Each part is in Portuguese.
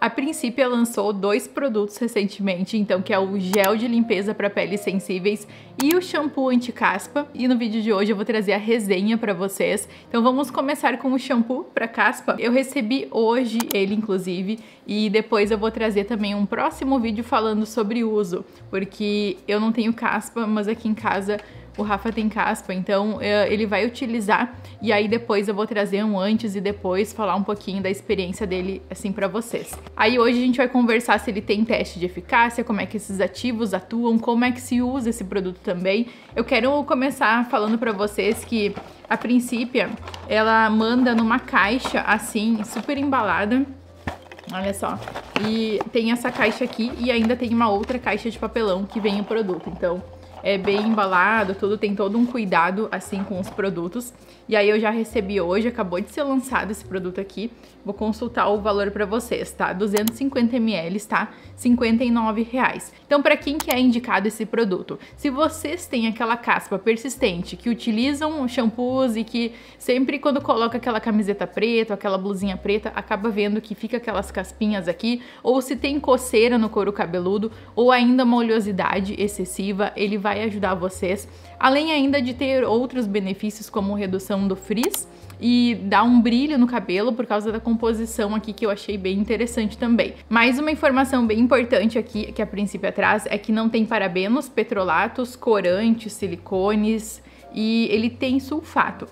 A Princípia lançou dois produtos recentemente, então que é o gel de limpeza para peles sensíveis e o shampoo anti-caspa. E no vídeo de hoje eu vou trazer a resenha para vocês. Então vamos começar com o shampoo para caspa. Eu recebi hoje ele, inclusive, e depois eu vou trazer também um próximo vídeo falando sobre uso, porque eu não tenho caspa, mas aqui em casa o Rafa tem caspa, então eh, ele vai utilizar e aí depois eu vou trazer um antes e depois falar um pouquinho da experiência dele assim para vocês. Aí hoje a gente vai conversar se ele tem teste de eficácia, como é que esses ativos atuam, como é que se usa esse produto também. Eu quero começar falando para vocês que a princípio ela manda numa caixa assim, super embalada. Olha só. E tem essa caixa aqui e ainda tem uma outra caixa de papelão que vem o produto. Então, é bem embalado, tudo tem todo um cuidado assim com os produtos. E aí eu já recebi hoje, acabou de ser lançado esse produto aqui. Vou consultar o valor para vocês, tá? 250 ml, tá? 59 reais. Então, para quem que é indicado esse produto? Se vocês têm aquela caspa persistente, que utilizam shampoos e que sempre quando coloca aquela camiseta preta, aquela blusinha preta, acaba vendo que fica aquelas caspinhas aqui, ou se tem coceira no couro cabeludo, ou ainda uma oleosidade excessiva, ele vai ajudar vocês. Além ainda de ter outros benefícios como redução do frizz, e dá um brilho no cabelo por causa da composição aqui que eu achei bem interessante também. Mais uma informação bem importante aqui que a princípio atrás é que não tem parabenos, petrolatos, corantes, silicones e ele tem sulfato.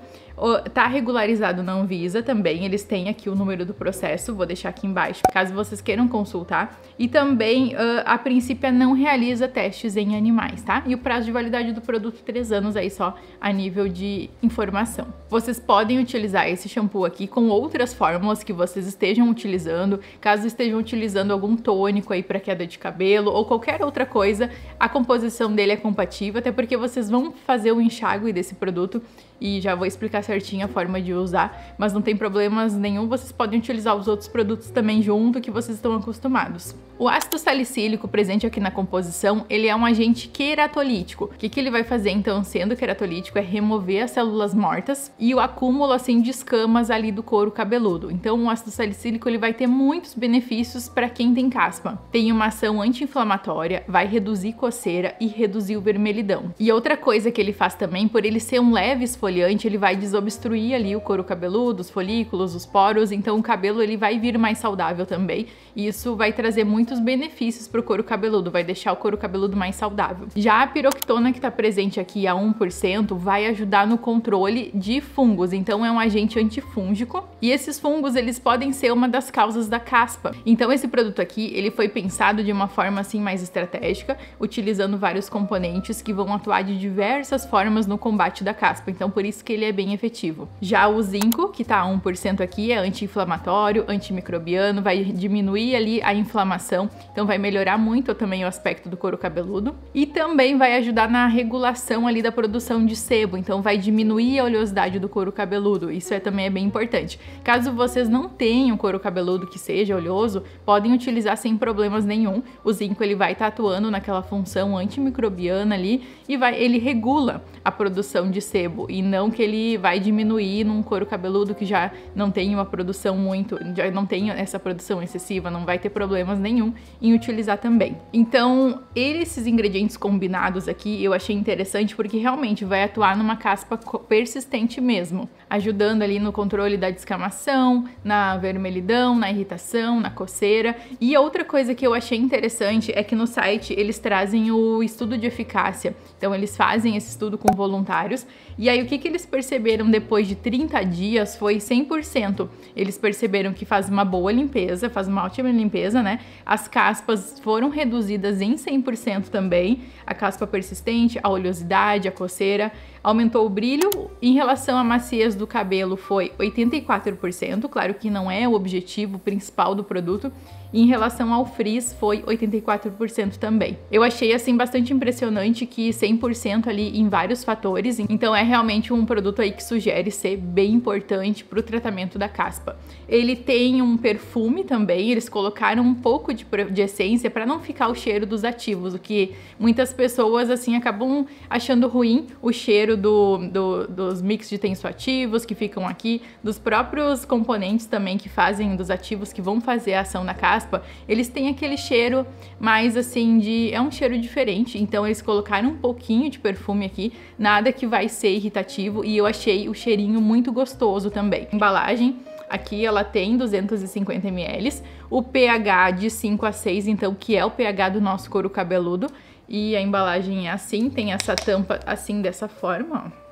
Tá regularizado na Anvisa também, eles têm aqui o número do processo, vou deixar aqui embaixo, caso vocês queiram consultar. E também, a princípio, não realiza testes em animais, tá? E o prazo de validade do produto, 3 anos aí só a nível de informação. Vocês podem utilizar esse shampoo aqui com outras fórmulas que vocês estejam utilizando, caso estejam utilizando algum tônico aí para queda de cabelo ou qualquer outra coisa, a composição dele é compatível, até porque vocês vão fazer o enxágue desse produto e já vou explicar certinho a forma de usar, mas não tem problemas nenhum, vocês podem utilizar os outros produtos também junto que vocês estão acostumados. O ácido salicílico presente aqui na composição, ele é um agente queratolítico. O que, que ele vai fazer então, sendo queratolítico, é remover as células mortas e o acúmulo assim de escamas ali do couro cabeludo. Então o ácido salicílico ele vai ter muitos benefícios para quem tem caspa. Tem uma ação anti-inflamatória, vai reduzir coceira e reduzir o vermelhidão. E outra coisa que ele faz também, por ele ser um leve esfoliante, ele vai desobstruir ali o couro cabeludo, os folículos, os poros, então o cabelo ele vai vir mais saudável também. E isso vai trazer muitos benefícios para o couro cabeludo, vai deixar o couro cabeludo mais saudável. Já a piroctona que está presente aqui a 1% vai ajudar no controle de fungos, então é um agente antifúngico e esses fungos eles podem ser uma das causas da caspa. Então esse produto aqui ele foi pensado de uma forma assim mais estratégica, utilizando vários componentes que vão atuar de diversas formas no combate da caspa. Então por isso que ele é bem efetivo. Já o zinco, que tá a 1% aqui, é anti-inflamatório, antimicrobiano, vai diminuir ali a inflamação, então vai melhorar muito também o aspecto do couro cabeludo e também vai ajudar na regulação ali da produção de sebo, então vai diminuir a oleosidade do couro cabeludo. Isso é também é bem importante. Caso vocês não tenham couro cabeludo que seja oleoso, podem utilizar sem problemas nenhum. O zinco ele vai estar tá atuando naquela função antimicrobiana ali e vai ele regula a produção de sebo e não que ele vai diminuir num couro cabeludo que já não tem uma produção muito, já não tem essa produção excessiva, não vai ter problemas nenhum em utilizar também. Então, esses ingredientes combinados aqui eu achei interessante porque realmente vai atuar numa caspa persistente mesmo, ajudando ali no controle da descamação, na vermelhidão, na irritação, na coceira. E outra coisa que eu achei interessante é que no site eles trazem o estudo de eficácia. Então, eles fazem esse estudo com voluntários. E aí, o que, que eles perceberam depois de 30 dias foi 100%. Eles perceberam que faz uma boa limpeza, faz uma ótima limpeza, né? As caspas foram reduzidas em 100% também. A caspa persistente, a oleosidade, a coceira. Aumentou o brilho. Em relação à maciez do cabelo, foi 84%. Claro que não é o objetivo principal do produto. E em relação ao frizz, foi 84% também. Eu achei assim bastante impressionante que 100% ali em vários fatores. Então é realmente um produto aí que sugere ser bem importante para o tratamento da caspa. Ele tem um perfume também, eles colocaram um pouco de, de essência para não ficar o cheiro dos ativos, o que muitas pessoas assim acabam achando ruim o cheiro cheiro do, do, dos mix de tensoativos que ficam aqui, dos próprios componentes também que fazem, dos ativos que vão fazer a ação na caspa, eles têm aquele cheiro mais assim de. É um cheiro diferente, então eles colocaram um pouquinho de perfume aqui, nada que vai ser irritativo e eu achei o cheirinho muito gostoso também. Embalagem Aqui ela tem 250 ml, o pH de 5 a 6, então que é o pH do nosso couro cabeludo. E a embalagem é assim, tem essa tampa assim dessa forma, ó.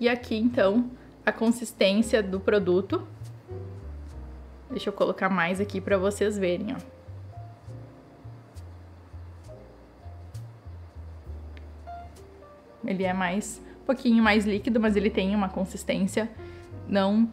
E aqui então a consistência do produto. Deixa eu colocar mais aqui para vocês verem, ó. Ele é mais um pouquinho mais líquido, mas ele tem uma consistência não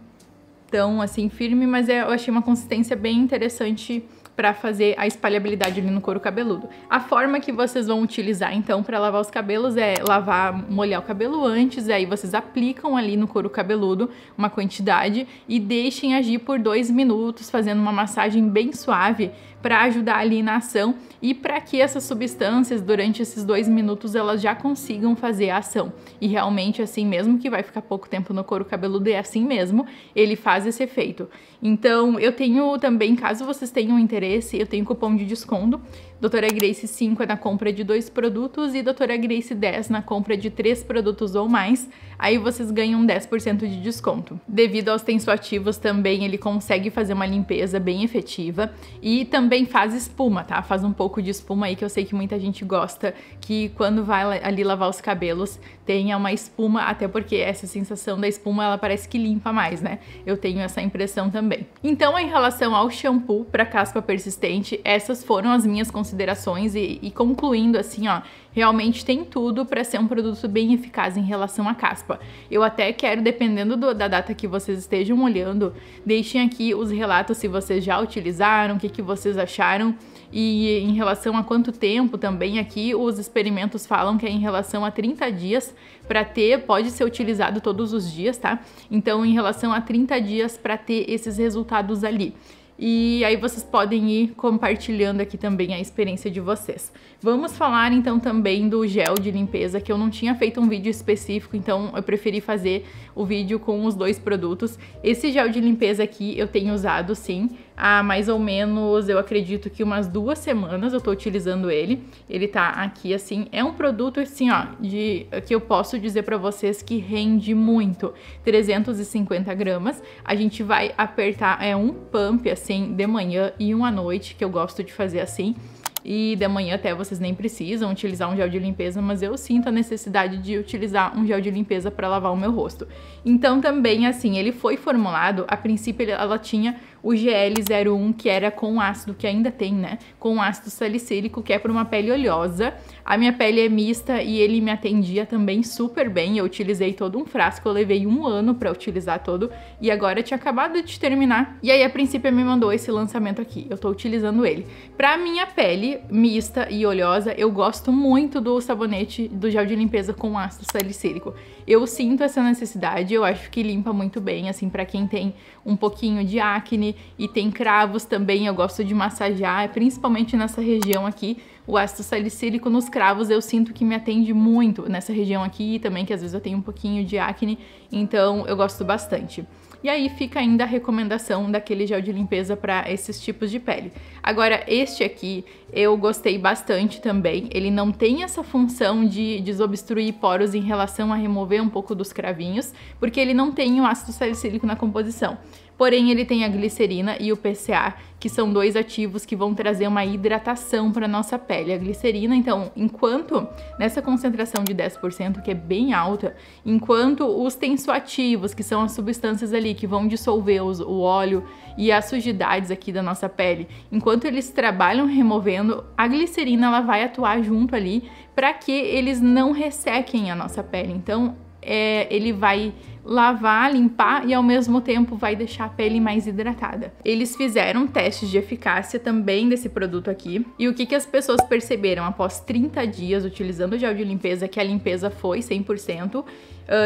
tão assim firme, mas é, eu achei uma consistência bem interessante para fazer a espalhabilidade ali no couro cabeludo. A forma que vocês vão utilizar então para lavar os cabelos é lavar, molhar o cabelo antes, aí vocês aplicam ali no couro cabeludo uma quantidade e deixem agir por dois minutos, fazendo uma massagem bem suave para ajudar ali na ação e para que essas substâncias durante esses dois minutos elas já consigam fazer a ação. E realmente assim mesmo que vai ficar pouco tempo no couro cabeludo é assim mesmo, ele faz esse efeito. Então eu tenho também, caso vocês tenham interesse, eu tenho cupom de desconto Doutora Grace 5 é na compra de dois produtos e Doutora Grace 10 na compra de três produtos ou mais. Aí vocês ganham 10% de desconto. Devido aos tensoativos também, ele consegue fazer uma limpeza bem efetiva e também faz espuma, tá? Faz um pouco de espuma aí que eu sei que muita gente gosta, que quando vai ali lavar os cabelos tenha uma espuma, até porque essa sensação da espuma ela parece que limpa mais, né? Eu tenho essa impressão também. Então, em relação ao shampoo para caspa persistente, essas foram as minhas considerações considerações e, e concluindo assim, ó, realmente tem tudo para ser um produto bem eficaz em relação à caspa. Eu até quero, dependendo do, da data que vocês estejam olhando, deixem aqui os relatos se vocês já utilizaram, o que, que vocês acharam e em relação a quanto tempo também aqui os experimentos falam que é em relação a 30 dias para ter, pode ser utilizado todos os dias, tá? Então, em relação a 30 dias para ter esses resultados ali. E aí vocês podem ir compartilhando aqui também a experiência de vocês. Vamos falar então também do gel de limpeza, que eu não tinha feito um vídeo específico, então eu preferi fazer o vídeo com os dois produtos. Esse gel de limpeza aqui eu tenho usado sim, há mais ou menos, eu acredito que umas duas semanas eu tô utilizando ele. Ele tá aqui assim, é um produto assim, ó, de, que eu posso dizer para vocês que rende muito. 350 gramas, a gente vai apertar, é um pump assim, de manhã e um à noite, que eu gosto de fazer assim e de manhã até vocês nem precisam utilizar um gel de limpeza, mas eu sinto a necessidade de utilizar um gel de limpeza para lavar o meu rosto. Então também assim, ele foi formulado, a princípio ela tinha o GL01 que era com ácido que ainda tem, né? Com ácido salicílico que é para uma pele oleosa. A minha pele é mista e ele me atendia também super bem. Eu utilizei todo um frasco, eu levei um ano para utilizar todo e agora tinha acabado de terminar. E aí a princípio me mandou esse lançamento aqui. Eu tô utilizando ele. Para minha pele mista e oleosa, eu gosto muito do sabonete do gel de limpeza com ácido salicílico. Eu sinto essa necessidade, eu acho que limpa muito bem, assim, para quem tem um pouquinho de acne e tem cravos também, eu gosto de massagear, principalmente nessa região aqui, o ácido salicílico nos cravos eu sinto que me atende muito nessa região aqui também, que às vezes eu tenho um pouquinho de acne, então eu gosto bastante. E aí fica ainda a recomendação daquele gel de limpeza para esses tipos de pele. Agora, este aqui eu gostei bastante também. Ele não tem essa função de desobstruir poros em relação a remover um pouco dos cravinhos, porque ele não tem o ácido salicílico na composição. Porém, ele tem a glicerina e o PCA, que são dois ativos que vão trazer uma hidratação para nossa pele. A glicerina, então, enquanto nessa concentração de 10%, que é bem alta, enquanto os tensoativos, que são as substâncias ali que vão dissolver os, o óleo e as sujidades aqui da nossa pele, enquanto eles trabalham removendo, a glicerina ela vai atuar junto ali para que eles não ressequem a nossa pele. Então, é, ele vai lavar, limpar e ao mesmo tempo vai deixar a pele mais hidratada. Eles fizeram testes de eficácia também desse produto aqui e o que, que as pessoas perceberam após 30 dias utilizando o gel de limpeza que a limpeza foi 100%, uh,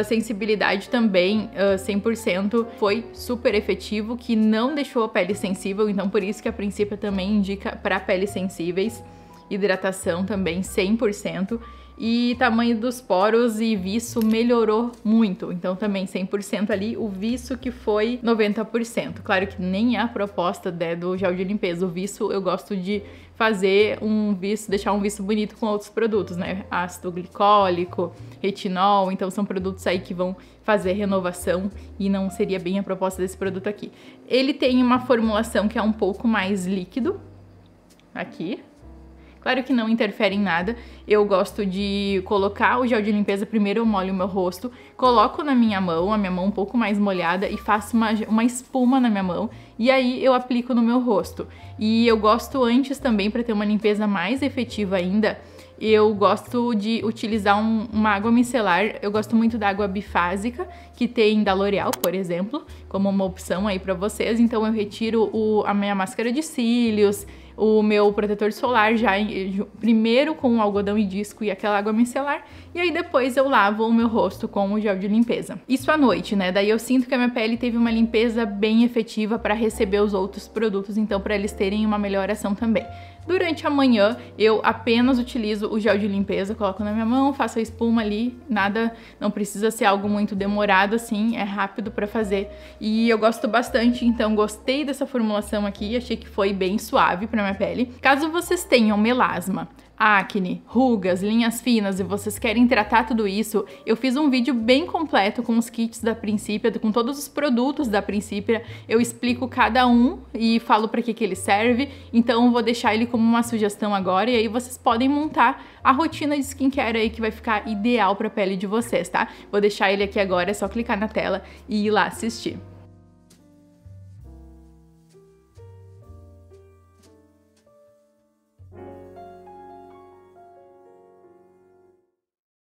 sensibilidade também uh, 100%, foi super efetivo, que não deixou a pele sensível, então por isso que a princípio também indica para peles sensíveis hidratação também 100%. E tamanho dos poros e viço melhorou muito. Então também 100% ali, o viço que foi 90%. Claro que nem a proposta né, do gel de limpeza. O viço eu gosto de fazer um viço, deixar um viço bonito com outros produtos, né? Ácido glicólico, retinol, então são produtos aí que vão fazer renovação e não seria bem a proposta desse produto aqui. Ele tem uma formulação que é um pouco mais líquido, aqui, Claro que não interfere em nada. Eu gosto de colocar o gel de limpeza, primeiro eu molho o meu rosto, coloco na minha mão, a minha mão um pouco mais molhada e faço uma, uma espuma na minha mão e aí eu aplico no meu rosto. E eu gosto antes também, para ter uma limpeza mais efetiva ainda, eu gosto de utilizar um, uma água micelar. Eu gosto muito da água bifásica, que tem da L'Oreal, por exemplo, como uma opção aí para vocês. Então eu retiro o, a minha máscara de cílios, o meu protetor solar já primeiro com o algodão e disco e aquela água micelar e aí depois eu lavo o meu rosto com o gel de limpeza. Isso à noite, né? Daí eu sinto que a minha pele teve uma limpeza bem efetiva para receber os outros produtos, então para eles terem uma melhor ação também. Durante a manhã, eu apenas utilizo o gel de limpeza, coloco na minha mão, faço a espuma ali, nada, não precisa ser algo muito demorado assim, é rápido para fazer. E eu gosto bastante, então gostei dessa formulação aqui, achei que foi bem suave para minha pele. Caso vocês tenham melasma, acne, rugas, linhas finas e vocês querem tratar tudo isso, eu fiz um vídeo bem completo com os kits da Princípia, com todos os produtos da Princípia. Eu explico cada um e falo para que que ele serve. Então vou deixar ele como uma sugestão agora e aí vocês podem montar a rotina de skincare aí que vai ficar ideal para a pele de vocês, tá? Vou deixar ele aqui agora, é só clicar na tela e ir lá assistir.